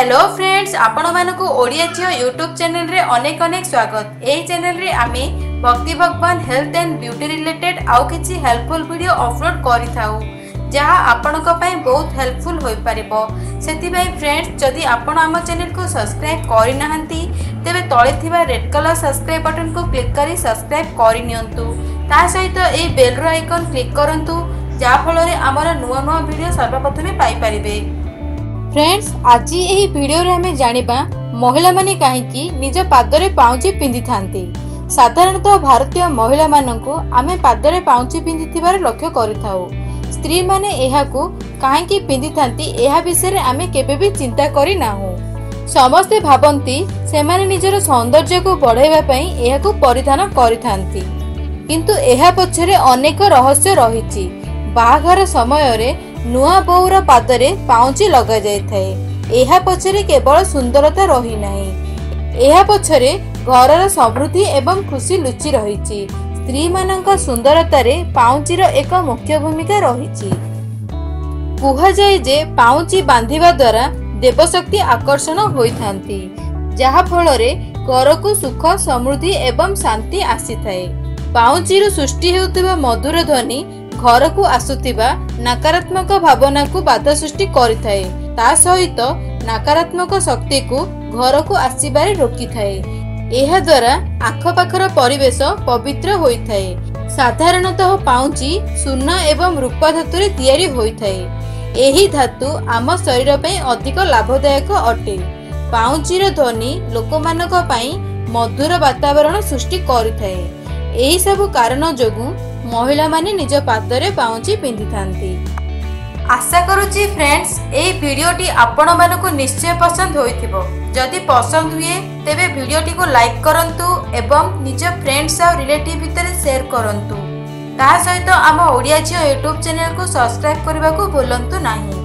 Hello friends ଆପଣମାନଙ୍କୁ ଓଡ଼ିଆ ଝିଅ YouTube ଚ୍ୟାନେଲରେ ଅନେକ ଅନେକ ସ୍ୱାଗତ। ଏହି ଚ୍ୟାନେଲରେ ଆମେ ଭକ୍ତି ଭଗବାନ ହେଲ୍ଥ ଆଣ୍ଡ ବ୍ୟୁଟି ରିଲେଟେଡ୍ ଆଉ କିଛି ହେଲ୍ପଫୁଲ୍ ଭିଡ଼ିଓ ଅପଲୋଡ୍ କରିଥାଉ ଯାହା ଆପଣଙ୍କ ପାଇଁ ବହୁତ ହେଲ୍ପଫୁଲ୍ ହୋଇପାରିବ। ସେଥିପାଇଁ ଫ୍ରେଣ୍ଡସ୍ ଯଦି ଆପଣ ଆମ ଚ୍ୟାନେଲକୁ ସବସ୍କ୍ରାଇବ୍ କରିନାହାନ୍ତି ତେବେ ତଳେ ଥିବା ରେଡ୍ କଲର୍ ସବସ୍କ୍ରାଇବ୍ ବଟନକୁ କ୍ଲିକ୍ କରି ସବସ୍କ୍ରାଇବ୍ କରିନିଅନ୍ତୁ। ତା ସହିତ ଏହି ବେଲ୍ର ଆଇକନ୍ କ୍ଲିକ୍ କରନ୍ତୁ ଯାହାଫଳରେ ଆମର ନୂଆ ନୂଆ ଭିଡ଼ିଓ ସର୍ବପ୍ରଥମେ ପାଇପାରିବେ। ଫ୍ରେଣ୍ଡସ୍ ଆଜି ଏହି ଭିଡ଼ିଓରେ ଆମେ ଜାଣିବା ମହିଳାମାନେ କାହିଁକି ନିଜ ପାଦରେ ପାଉଁଜି ପିନ୍ଧିଥାନ୍ତି। ସାଧାରଣତଃ ଭାରତୀୟ ମହିଳାମାନଙ୍କୁ ଆମେ ପାଦରେ ପାଉଁଜି ପିନ୍ଧିଥିବାର ଲକ୍ଷ୍ୟ କରିଥାଉ। ସ୍ତ୍ରୀମାନେ ଏହାକୁ କାହିଁକି ପିନ୍ଧିଥାନ୍ତି ଏହା ବିଷୟରେ ଆମେ କେବେ ବି ଚିନ୍ତା କରିନାହୁଁ। ସମସ୍ତେ ଭାବନ୍ତି ସେମାନେ ନିଜର ସୌନ୍ଦର୍ଯ୍ୟକୁ ବଢ଼ାଇବା ପାଇଁ ଏହାକୁ ପରିଧାନ କରିଥାନ୍ତି। କିନ୍ତୁ ଏହା ପଛରେ ଅନେକ ରହସ୍ୟ ରହିଛି। ବାହାଘର ସମୟରେ ନୂଆ ବୋଉର ପାଦରେ ପାଉଁଜି ଲଗାଯାଇଥାଏ। ଏହା ପଛରେ କେବଳ ସୁନ୍ଦରତା ରହିନାହିଁ। ଏହା ପଛରେ ଘରର ସମୃଦ୍ଧି ଏବଂ ଖୁସି ଲୁଚି ରହିଛି। ସ୍ତ୍ରୀମାନଙ୍କ ସୁନ୍ଦରତାରେ ପାଉଁଜିର ଏକ ମୁଖ୍ୟ ଭୂମିକା ରହିଛି। କୁହାଯାଏ ଯେ ପାଉଁଜି ବାନ୍ଧିବା ଦ୍ୱାରା ଦେବଶକ୍ତି ଆକର୍ଷଣ ହୋଇଥାନ୍ତି ଯାହା ଫଳରେ ଘରକୁ ସୁଖ ସମୃଦ୍ଧି ଏବଂ ଶାନ୍ତି ଆସିଥାଏ। ପାଉଁଜିରୁ ସୃଷ୍ଟି ହେଉଥିବା ମଧୁର ଧ୍ୱନି ଘରକୁ ଆସୁଥିବା ନକାରାତ୍ମକ ଭାବନାକୁ ବାଧା ସୃଷ୍ଟି କରିଥାଏ। ତା ସହିତ ନକାରାତ୍ମକ ଶକ୍ତିକୁ ଘରକୁ ଆସିବାରେ ରୋକିଥାଏ। ଏହା ଦ୍ୱାରା ଆଖପାଖର ପରିବେଶ ପବିତ୍ର ହୋଇଥାଏ। ସାଧାରଣତଃ ପାଉଁଜି ସୁନା ଏବଂ ରୂପା ଧାତୁରେ ତିଆରି ହୋଇଥାଏ। ଏହି ଧାତୁ ଆମ ଶରୀର ପାଇଁ ଅଧିକ ଲାଭଦାୟକ ଅଟେ। ପାଉଁଜିର ଧ୍ୱନି ଲୋକମାନଙ୍କ ପାଇଁ ମଧୁର ବାତାବରଣ ସୃଷ୍ଟି କରିଥାଏ। ଏହି ସବୁ କାରଣ ଯୋଗୁଁ ମହିଳାମାନେ ନିଜ ପାଦରେ ପାଉଁଜି ପିନ୍ଧିଥାନ୍ତି। ଆଶା କରୁଛି ଫ୍ରେଣ୍ଡସ୍ ଏହି ଭିଡ଼ିଓଟି ଆପଣମାନଙ୍କୁ ନିଶ୍ଚୟ ପସନ୍ଦ ହୋଇଥିବ। ଯଦି ପସନ୍ଦ ହୁଏ ତେବେ ଭିଡ଼ିଓଟିକୁ ଲାଇକ୍ କରନ୍ତୁ ଏବଂ ନିଜ ଫ୍ରେଣ୍ଡସ୍ ଆଉ ରିଲେଟିଭ୍ ଭିତରେ ସେୟାର କରନ୍ତୁ। ତା ସହିତ ଆମ ଓଡ଼ିଆ ଝିଅ ୟୁଟ୍ୟୁବ୍ ଚ୍ୟାନେଲକୁ ସବସ୍କ୍ରାଇବ୍ କରିବାକୁ ଭୁଲନ୍ତୁ ନାହିଁ।